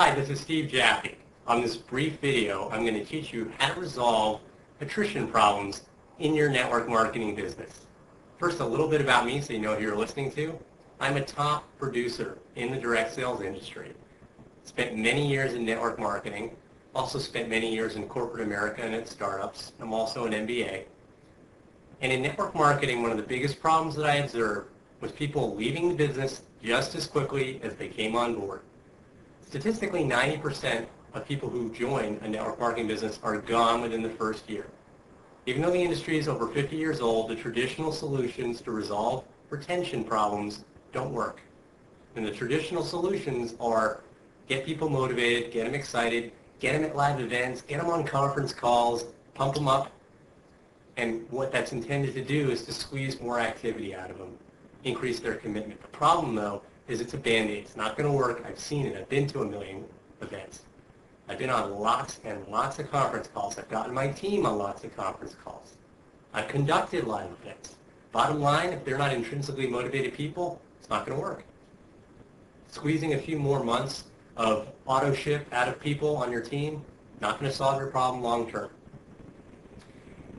Hi, this is Steve Jaffe. On this brief video, I'm going to teach you how to resolve attrition problems in your network marketing business. First, a little bit about me so you know who you're listening to. I'm a top producer in the direct sales industry. Spent many years in network marketing, also spent many years in corporate America and at startups. I'm also an MBA. And in network marketing, one of the biggest problems that I observed was people leaving the business just as quickly as they came on board. Statistically, 90% of people who join a network marketing business are gone within the first year. Even though the industry is over 50 years old, the traditional solutions to resolve retention problems don't work. And the traditional solutions are get people motivated, get them excited, get them at live events, get them on conference calls, pump them up. And what that's intended to do is to squeeze more activity out of them, increase their commitment. The problem, though, is it's a Band-Aid. It's not going to work. I've seen it. I've been to a million events. I've been on lots and lots of conference calls. I've gotten my team on lots of conference calls. I've conducted live events. Bottom line, if they're not intrinsically motivated people, it's not going to work. Squeezing a few more months of auto ship out of people on your team, not going to solve your problem long term.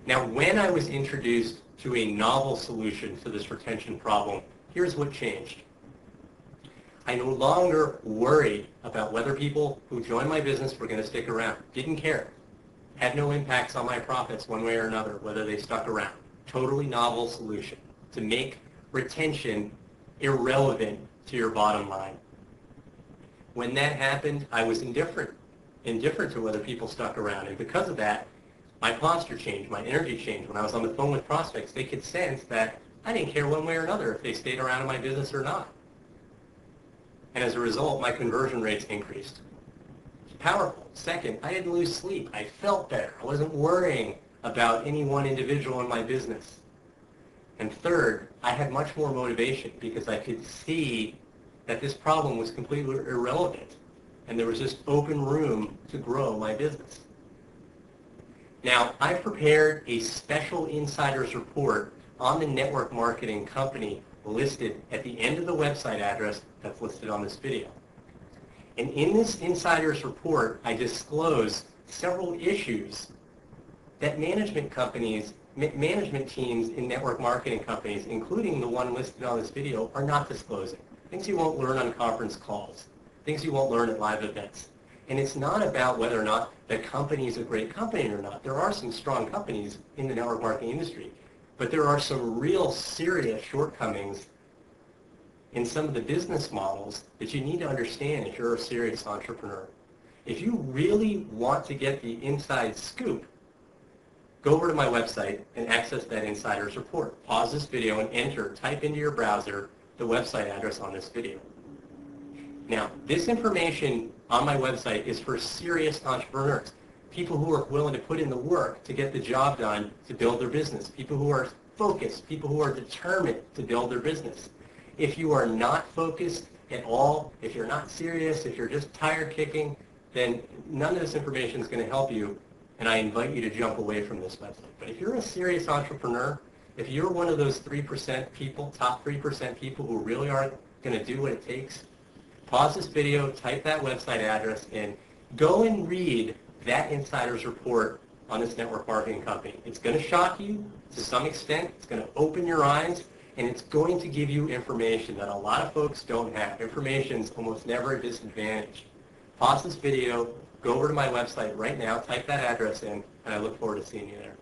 Now, when I was introduced to a novel solution to this retention problem, here's what changed. I no longer worried about whether people who joined my business were going to stick around. Didn't care. Had no impacts on my profits one way or another, whether they stuck around. Totally novel solution to make retention irrelevant to your bottom line. When that happened, I was indifferent, indifferent to whether people stuck around. And because of that, my posture changed, my energy changed. When I was on the phone with prospects, they could sense that I didn't care one way or another if they stayed around in my business or not. And as a result, my conversion rates increased. Powerful. Second, I didn't lose sleep. I felt better. I wasn't worrying about any one individual in my business. And third, I had much more motivation because I could see that this problem was completely irrelevant and there was just open room to grow my business. Now, I prepared a special insider's report on the network marketing company listed at the end of the website address that's listed on this video. And in this insider's report, I disclose several issues that management companies, management teams in network marketing companies, including the one listed on this video, are not disclosing. Things you won't learn on conference calls, things you won't learn at live events. And it's not about whether or not the company is a great company or not. There are some strong companies in the network marketing industry. But there are some real serious shortcomings in some of the business models that you need to understand if you're a serious entrepreneur. If you really want to get the inside scoop, go over to my website and access that insider's report. Pause this video and enter, type into your browser the website address on this video. Now, this information on my website is for serious entrepreneurs people who are willing to put in the work to get the job done to build their business, people who are focused, people who are determined to build their business. If you are not focused at all, if you're not serious, if you're just tire kicking, then none of this information is going to help you, and I invite you to jump away from this website. But if you're a serious entrepreneur, if you're one of those 3% people, top 3% people who really aren't going to do what it takes, pause this video, type that website address in, go and read that insider's report on this network marketing company. It's going to shock you to some extent. It's going to open your eyes, and it's going to give you information that a lot of folks don't have. Information is almost never a disadvantage. Pause this video, go over to my website right now, type that address in, and I look forward to seeing you there.